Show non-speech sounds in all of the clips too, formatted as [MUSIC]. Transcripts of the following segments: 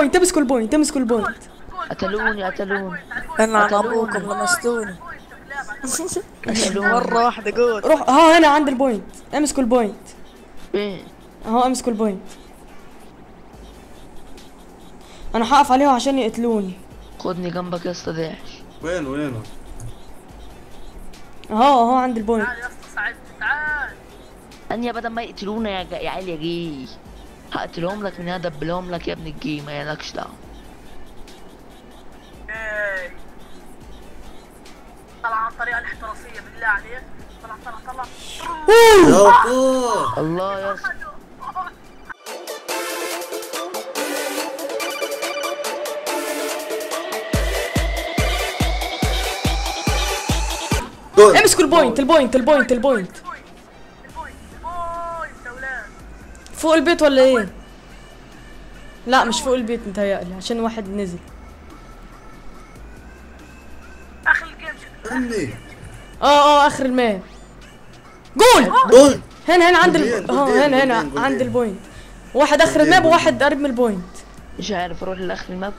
امسكوا البوينت امسكوا البوينت. قتلوني قتلوني. أنا قتلوني. ابوكم لمستوني مرة واحدة قول. روح ها هنا عند البوينت. امسكوا البوينت. فين؟ اهو امسكوا البوينت. أنا هقف عليهم عشان يقتلوني. خدني جنبك يا اسطى داعش وين وينه؟ اهو اهو عند البوينت. تعال يا اسطى ساعدني تعال انيا بدل ما يقتلونا يا جا- يا عيال يا جي هقتلهم لك من هنا ادبلهم لك يا ابن الجي ما يالكش دعوة. إيه. طلع عن الطريقة الاحترافية بالله عليك. طلع طلع طلع يا الله الله يا امسكوا البوينت البوينت البوينت البوينت. فوق البيت ولا إيه؟ لا مش فوق البيت متهيألي عشان واحد نزل. آخر ال game آه آه آخر ال map gold! gold. هنا هنا عند ال... آه هنا هنا عند. ال point. واحد آخر ال map. وواحد قريب من ال point. مش عارف أروح لآخر ال map.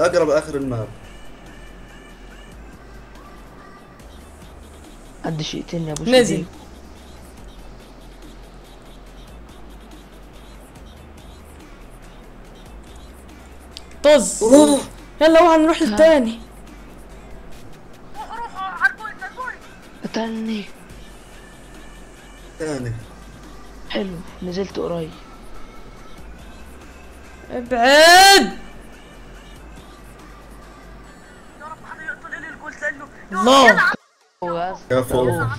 أقرب آخر ال map. محدش يقتلني يا أبو نزل. طز. يلا اوعى نروح للتاني قتلني. ثاني حلو نزلت قريب. ابعد. يا الله.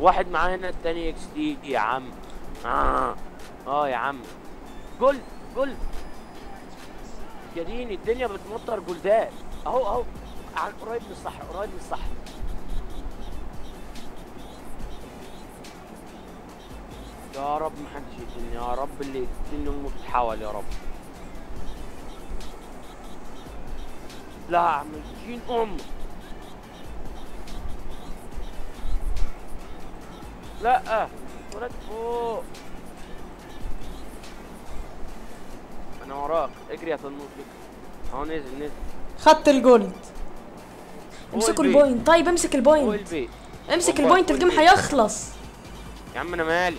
واحد معاه هنا التاني إكس دي. يا عم. آه. آه يا عم. جول جول يا الدنيا بتمطر جولدات أهو أهو. قريب من الصح قريب من الصح يا رب محدش يقتلني. يا رب اللي يقتلني أمه تتحول يا رب. لا عم جين أم. لا ولد فوق. أنا وراك. اجري يا تنور اهو نزل نزل. خدت الجولد امسكوا. البوينت. طيب امسك البوينت. امسك البوينت الجيم. هيخلص يا عم أنا مالي.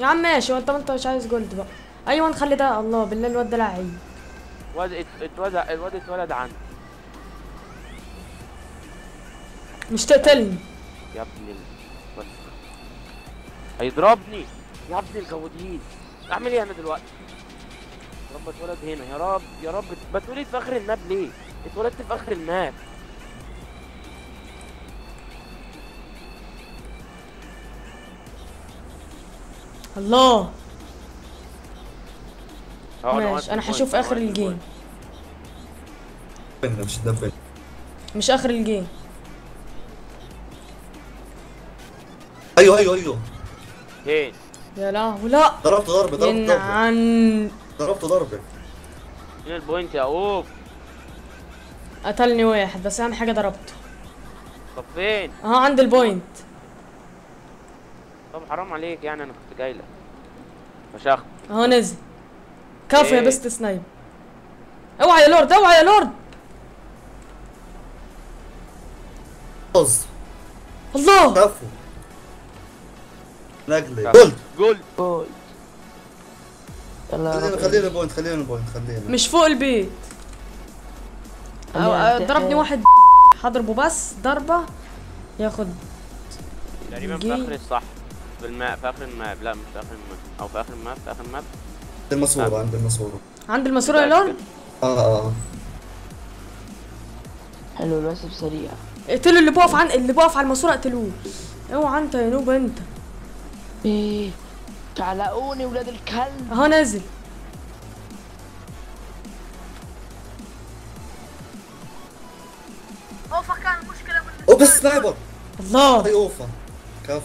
يا عم ماشي. وانت ما انت مش عايز جولد بقى. أيوه نخلي ده. الله بالله الواد ده لعيب. واد ات- اتولد الواد اتولد عندي. مش تقتلني. يا ابن ال... بس. هيضربني. يا ابن الجودين اعمل إيه أنا دلوقتي؟ يا رب اتولد هنا. يا رب يا رب بتولد في آخر ال map ليه؟ اتولدت في آخر ال map الله. ماشي أنا هشوف آخر الجيم. مش دبل مش آخر الجيم. أيوه أيوه أيوه. فين يا لهوي لا. ضربت ضربه ضربت ضربه ينعن ضربت ضربة. فين البوينت يا اوف قتلني واحد بس اهم حاجة ضربته. طب فين؟ اهو عند البوينت. طب حرام عليك يعني أنا كنت جاي لك. فشخت أهو نزل. كفو يا إيه؟ بست سنايب. أوعى يا لورد أوعى يا لورد. طز. الله! كفو. نقلي جولد. جول جول يلا يا خلينا خلينا بوينت خلينا بوينت خلينا. مش فوق البيت. ضربني. واحد هضربه بس ضربة ياخد تقريبا في. آخر الصح في الماء في آخر الماب. لا مش في آخر الماب. أو في آخر الماب في آخر الماب. عند الماسورة عند الماسورة. عند الماسورة يا لورد آه آه حلو الواسب سريع. اقتلوا اللي بقف عن اللي بقف على الماسورة اقتلوه. اوعى انت يا نوب انت. إيه. تعلقوني ولاد الكلب. اهو نازل. أوفا كان المشكلة اوبس سنايبر. الله. هاي أوفا. كفو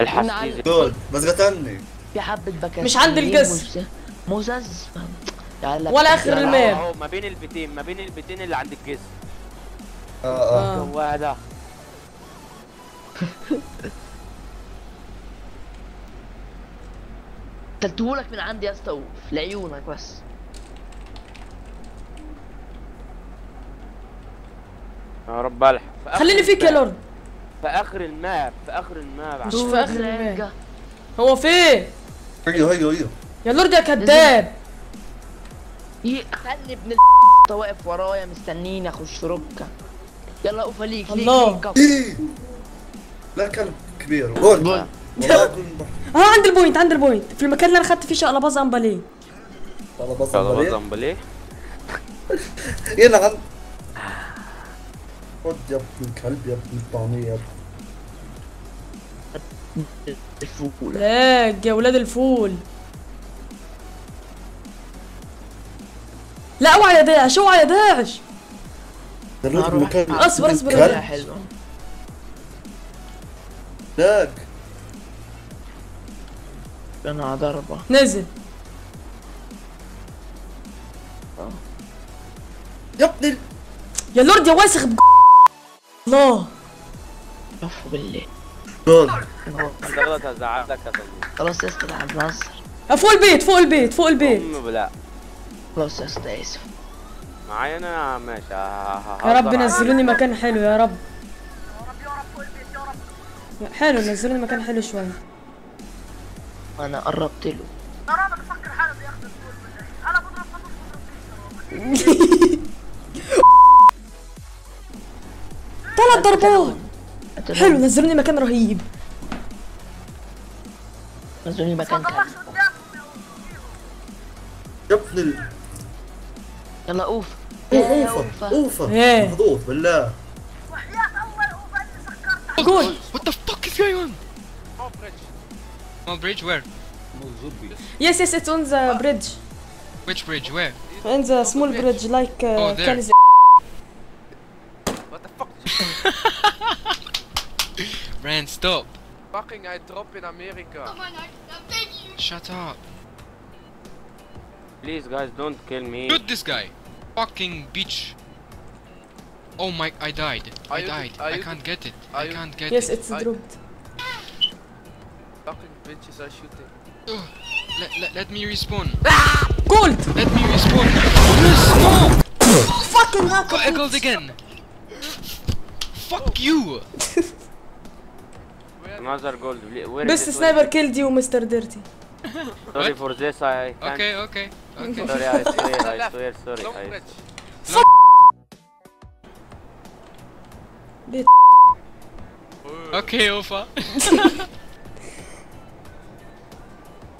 الحسيس جول بس قتلني في حبة بكاسين مش عند الجسر. مزز ولا آخر يلا. الماب. أهو ما بين البيتين ما بين البيتين اللي عند الجسر. آه آه. آه. هو ده. [LAUGHS] تلتهولك من عندي يا اسطى لعيونك بس. يا رب ألحق. خليني فيك يا لورد. في آخر الماب في آخر الماب. مش في آخر الماب. هو فين؟ أيوه أيوه أيوه. يا لورد يا كذاب. خلي ابن ال [LAUGHS] واقف ورايا مستنيني أخش ركة. يلا اوفى ليك الله. ليك. ليك. لا كلب كبير. قول آه عند البوينت عند البوينت. في المكان اللي أنا خدت فيه شقلباز أمباليه. [LAUGHS] يلا بريء. بضم بليه ينعم خد يا ابن الكلب يا ابن الطعمية يا ابن الفول لاج يا ولاد الفول. لا اوعى يا داعش اوعى يا داعش. أصبر أصبر يا داعش حلوة لاك أنا ضربه نزل. يا ابن ال- يا لورد يا واسخ بج... الله. عفو بالله. جول انت غلط هزعلك يا صديقي خلاص يا اسطى عبد الناصر. آه، فوق البيت فوق البيت فوق البيت. بلا. خلاص يا اسطى اسف معايا أنا ماشي. يا رب نزلوني مكان حلو يا رب. يا رب يا رب فوق البيت يا رب. يا- حلو نزلوني مكان حلو شوي أنا قربت له. يا رب بفكر حاله بياخد الفول بالله أنا بضرب بضرب بضرب ثلاث ضربات. حلو نزلوني مكان رهيب. نزلوني مكان ال- يلا أوف. يا أوفا أوفا. أوفا. إيه. محظوظ بالله. وحياة الله وبني سكرت جول What the fuck is going on? Small bridge where? Yes, yes, it's on the ah. bridge. Which bridge? Where? On the small bridge. like uh, oh, there. What the fuck? [LAUGHS] Ran stop. Fucking I drop in America. Come on, you. Shut up. Please, guys, don't kill me. Shoot this guy. Fucking bitch. Oh my, I died. I died. I can't get it. I can't get it. Yes, it's dropped. Fucking bitches are shooting. Let, let, let me respawn. Ah! Gold! Let me respawn. No! Fucking rocket! Got echoed again. Fuck you! Another gold. Where Best is sniper killed you, Mr. Dirty. sorry for this, I can't. Okay, okay, okay. sorry, I swear, I swear, sorry. Long I swear. Fuck! Bitch. Okay, Ofa. [LAUGHS]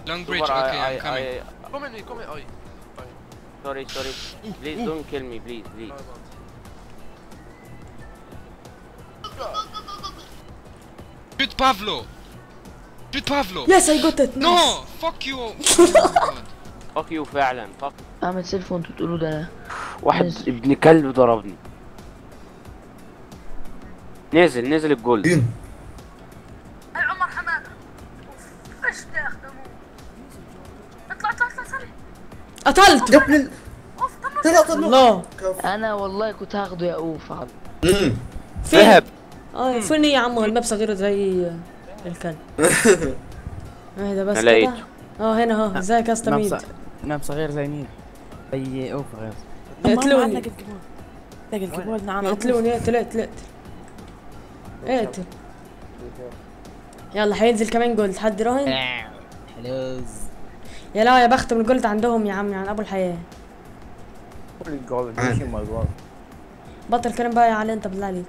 Long bridge. Super, Okay, I, I'm coming. I, I, Come in, come in. Oi. sorry sorry please don't kill me please please Shoot Pavlo. Shoot Pavlo. يس اي جوت ات No! Fuck you! Oh fuck you فعلا fuck اعمل سيلف وانتوا تقولوا ده أنا واحد. ابن كلب ضربني نزل نزل ال gold قتلته يا ابن ال- اوف طلع الله أنا والله كنت هاخده يا اوفا أمم. فين؟ ذهب. آه فين يا عم ال map صغير زي الكلب. [LAUGHS] اهي ده بس لقيته. كده. آه هنا أهو. إزيك يا اسطى مين نعم صغير زي مين؟ زي اوفا غير. يقتلوني تلاقي الكيبورد. نعم يقتلوني اقتل اقتل اقتل. اقتل. يلا هينزل كمان جولد. حد راهن؟ [LAUGHS] حلوز يا لا يا بخت من الجولد عندهم يا عم يعني أبو الحياة. بطل كلام بقى يا علي أنت بالله عليك.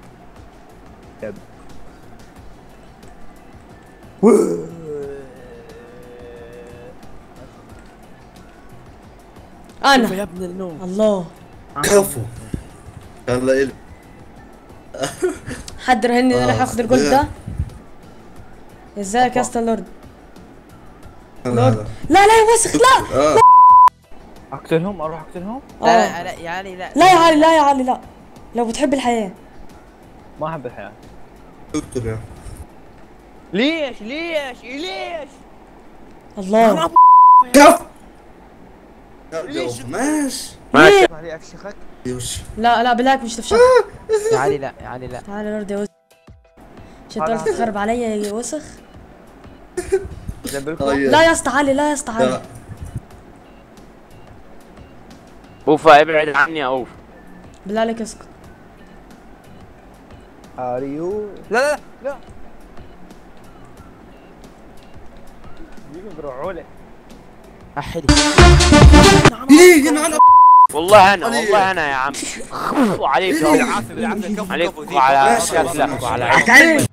أنا. يا ابن النوم. الله. كفو. يلا إلي. حد رهني ان أنا آه، هاخد الجولد يا. ده إزيك يا اسطى لورد؟ لا لا يا وسخ لا. آه. أقتلهم؟ أروح أقتلهم؟ آه. لا لا يا علي لا. لا يا علي لا يا علي لا. لو بتحب الحياة. ما أحب الحياة. اكتب يا ليش؟ ليش؟ ليش؟ الله. كف! [LAUGHS] أوف، ماشي. ماشي. علي افشخك لا لا بالله مش تفشخ. يا علي لا يا علي لا. تعال يا يا وسخ. هتقول تخرب عليا يا وسخ. لا يا اسطى علي لا يا اسطى لا. علي اوفا ابعد عني يا اوف بالله عليك اسكت اريو لا لا لا يجي بروحوا لك احلي ليه ينعل والله أنا عليك. والله أنا يا عم وعليك كفو عليك كفو ذيك.